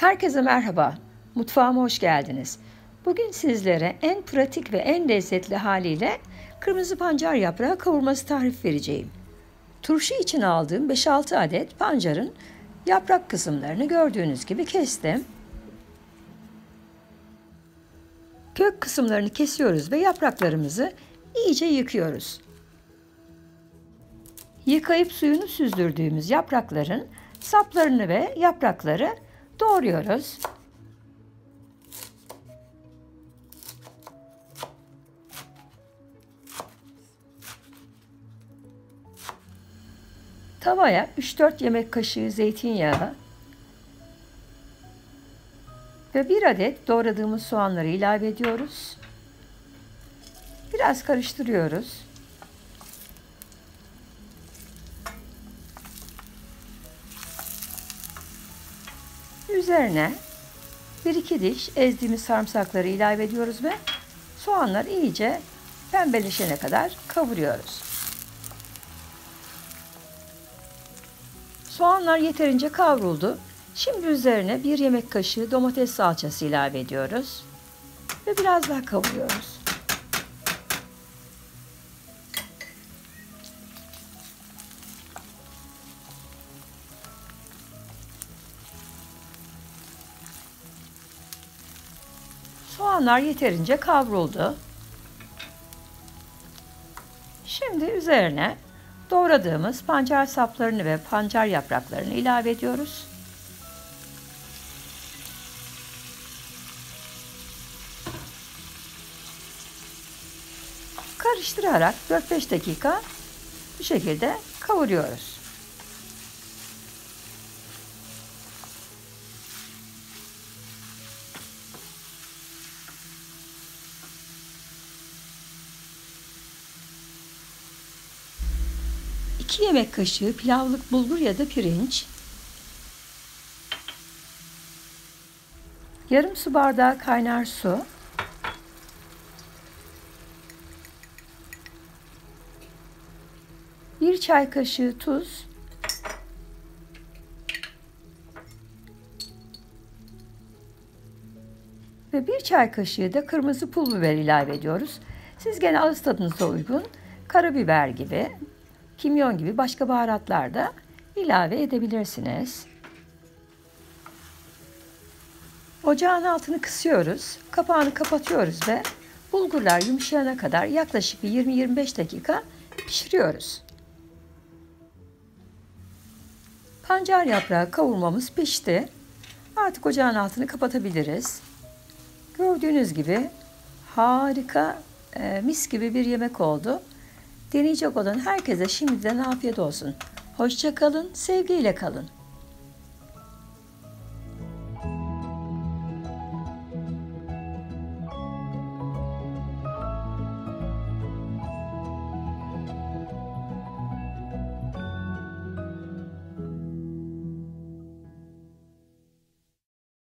Herkese merhaba. Mutfağıma hoş geldiniz. Bugün sizlere en pratik ve en lezzetli haliyle kırmızı pancar yaprağı kavurması tarif vereceğim. Turşu için aldığım 5-6 adet pancarın yaprak kısımlarını gördüğünüz gibi kestim. Kök kısımlarını kesiyoruz ve yapraklarımızı iyice yıkıyoruz. Yıkayıp suyunu süzdürdüğümüz yaprakların saplarını ve yaprakları doğruyoruz. Tavaya 3-4 yemek kaşığı zeytinyağı ve bir adet doğradığımız soğanları ilave ediyoruz. Biraz karıştırıyoruz. Üzerine bir iki diş ezdiğimiz sarımsakları ilave ediyoruz ve soğanlar iyice pembeleşene kadar kavuruyoruz. Soğanlar yeterince kavruldu. Şimdi üzerine bir yemek kaşığı domates salçası ilave ediyoruz ve biraz daha kavuruyoruz. Soğanlar yeterince kavruldu. Şimdi üzerine doğradığımız pancar saplarını ve pancar yapraklarını ilave ediyoruz. Karıştırarak 4-5 dakika bu şekilde kavuruyoruz. 2 yemek kaşığı pilavlık bulgur ya da pirinç, yarım su bardağı kaynar su, bir çay kaşığı tuz, ve bir çay kaşığı da kırmızı pul biber ilave ediyoruz. Siz gene ağız tadınıza uygun karabiber gibi kimyon gibi başka baharatlar da ilave edebilirsiniz. Ocağın altını kısıyoruz. Kapağını kapatıyoruz ve bulgurlar yumuşayana kadar yaklaşık 20-25 dakika pişiriyoruz. Pancar yaprağı kavurmamız pişti. Artık ocağın altını kapatabiliriz. Gördüğünüz gibi harika, mis gibi bir yemek oldu. Deneyecek olan herkese şimdiden afiyet olsun. Hoşça kalın, sevgiyle kalın.